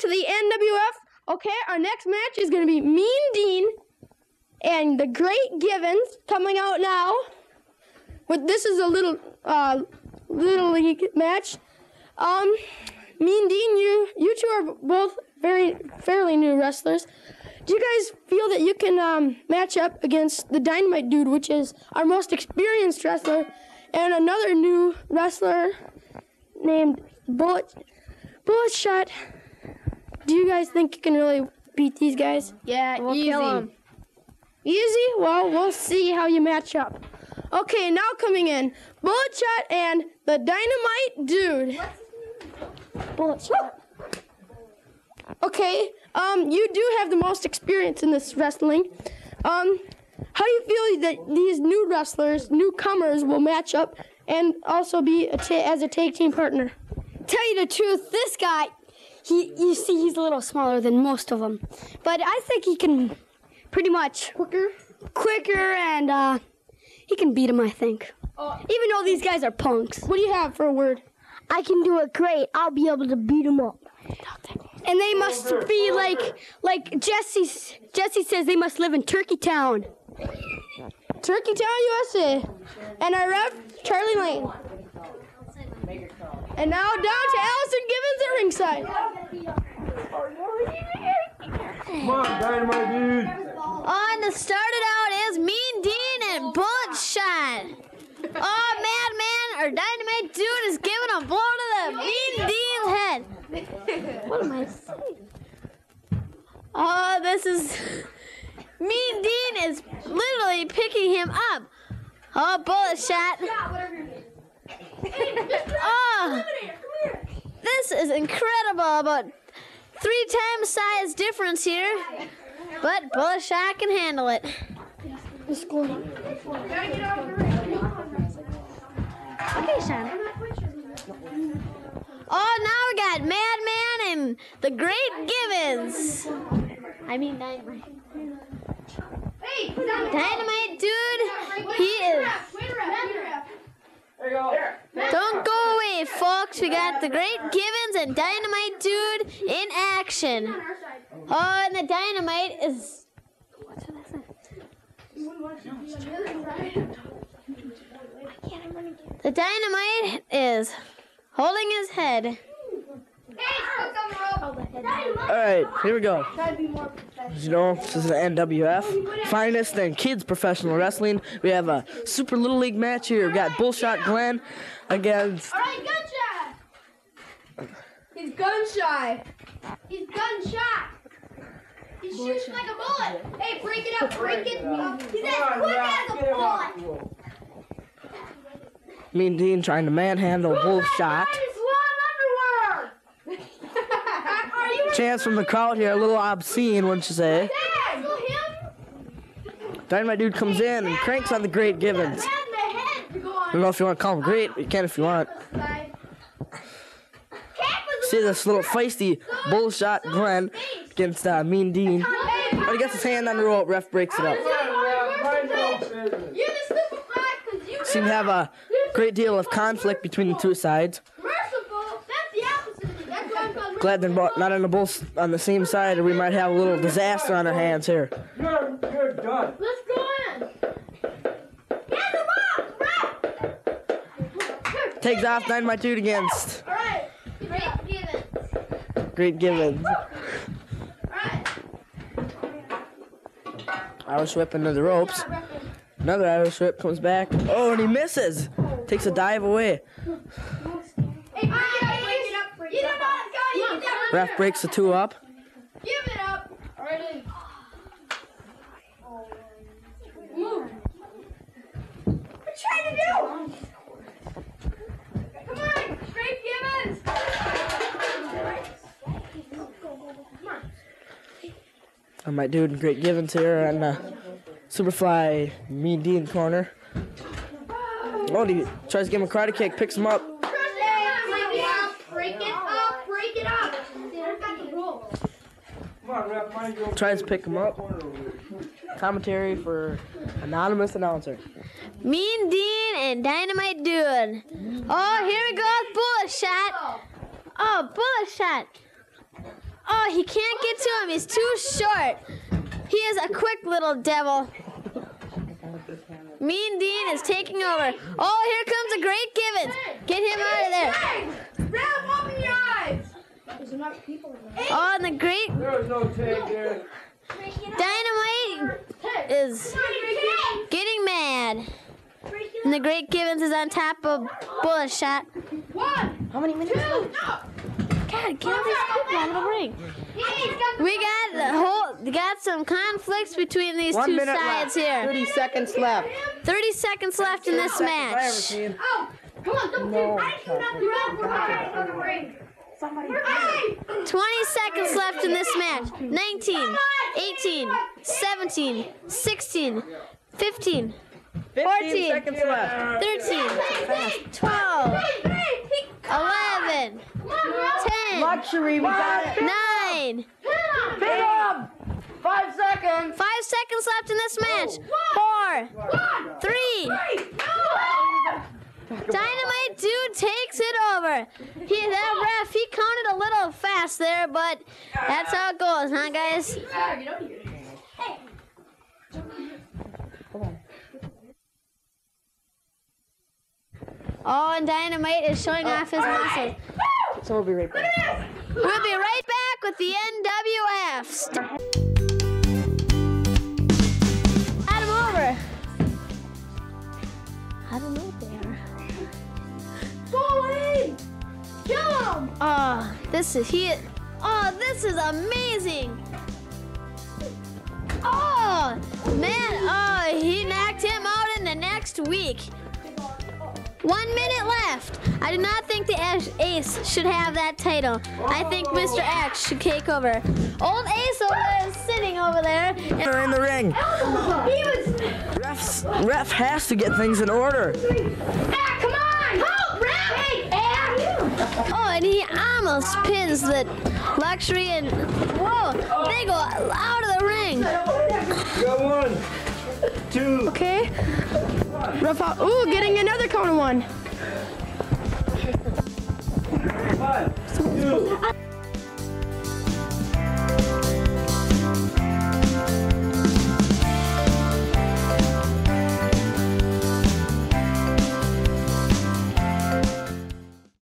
to the NWF. Okay, our next match is going to be Mean Dean and the Great Givens coming out now. But this is a little uh, little league match. Um, Mean Dean, you you two are both very fairly new wrestlers. Do you guys feel that you can um, match up against the Dynamite Dude, which is our most experienced wrestler, and another new wrestler named Bullet Bullet Shot? Do you guys think you can really beat these guys? Yeah, We'll easy. kill 'em. Easy? Well, we'll see how you match up. Okay, now coming in, Bullet Shot and the Dynamite Dude. Bullet Shot. Okay, um, you do have the most experience in this wrestling. Um, how do you feel that these new wrestlers, newcomers, will match up and also be a as a tag team partner? Tell you the truth, this guy, he, you see, he's a little smaller than most of them, but I think he can pretty much Quicker. quicker and uh, he can beat him. I think, even though these guys are punks. What do you have for a word? I can do it great. I'll be able to beat him up. And they must be like, like Jesse. Jesse says they must live in Turkey Town. Turkey Town, USA. And our ref, Charlie Lane. And now down to Allison Gibbons ringside. Come on, Dynamite Dude. On the started out is Mean Dean and Bullet Shot. Oh, Madman or Dynamite Dude is giving a blow to the Mean Dean's head. What am I saying? Oh, this is. Mean Dean is literally picking him up. Oh, Bullet Shot. Oh, this is incredible. About three times size difference here. But Bullet Shot can handle it. Okay, Sean. Oh, now we got Madman and the Great Givens. I mean Dynamite. Dynamite dude, he is. There you go. Don't go We got the Great Givens and Dynamite dude in action. Oh, and the Dynamite is. What's that say? The Dynamite is holding his head. All right, here we go. You know, this is the NWF, finest and kids professional wrestling. We have a super little league match here. We got Bullshot Glenn against All right, gun shy. He's gun shy. He's gun shot. He shoots like a bullet. Hey, break it up, break it up. He's as Come on, quick Ralph, as a him off bullet. the wall. me and Dean trying to manhandle Bullshot. Swan underwear. Are you Chance from the crowd here, a little obscene, wouldn't you say? Dad, so him? Dynamite Dude comes in and cranks on the Great Givens. Pat in the head to go I don't know if you want to call him great, but you can if you want. See this little feisty Bullshot Glenn against uh, Mean Dean. But he gets his hand on the rope, ref breaks it up. Seem to have a great deal of conflict between the two sides. Glad they're not on the on the same side, or we might have a little disaster on our hands here. You're, done. Takes off nine by two against All right. Great Givens. Great Givens. Irish whip into the ropes. Another Irish whip comes back. Oh, and he misses. Takes a dive away. Ref breaks the two up. Give it up. Right. Move. What you trying to do? Dynamite Dude and Great Givens here and the Superfly Mean Dean corner. Oh, he tries to give him a karate kick, picks him up. Tries to pick him up. Commentary for anonymous announcer. Mean Dean and Dynamite Dude. Oh, here we go. Bullet Shot. Oh, Bullet Shot. Oh, he can't get to him. He's too short. He is a quick little devil. Mean Dean is taking over. Oh, here comes the Great Givens. Get him out of there. Grab open your eyes. Oh, and the Great There was no tag there. Dynamite is getting mad. And the Great Givens is on top of Bullet Shot. One. How many minutes? left? God, get all these people out of the ring. We got the whole, got some conflicts between these One two minute sides left. here. 30 seconds left. 30 seconds left in this match. Oh, come on, don't No. I do not do that. We're not going to ring. Somebody. 20 seconds left in this match. 19, 18, 17, 16, 15, 15 14. seconds left. 13, 12, 11, 10, Luxury, we got it. 9. Pick up. Five seconds. Five seconds left in this match. Four, three. Dynamite Dude takes it over. He, that ref, he counted a little fast there, but that's how it goes, huh, guys? Oh, and Dynamite is showing oh. off his muscles. So we'll be right back. We'll be right back with the NWF. Add him over. I don't know what they are. Kill him. Oh, this is he. Oh, this is amazing. Oh, man. Oh, he knocked him out in the next week. One minute left. I do not think the Ace should have that title. I think Mr. X should take over. Old Ace over there is sitting over there. and- They're in the ring. He was. Refs, ref has to get things in order. Ah, come on. Help, ref. Hey, ah. Oh, and he almost pins the luxury and whoa, they go out of the ring. Go one, two, Okay. Out. Ooh, getting another of one. one, two.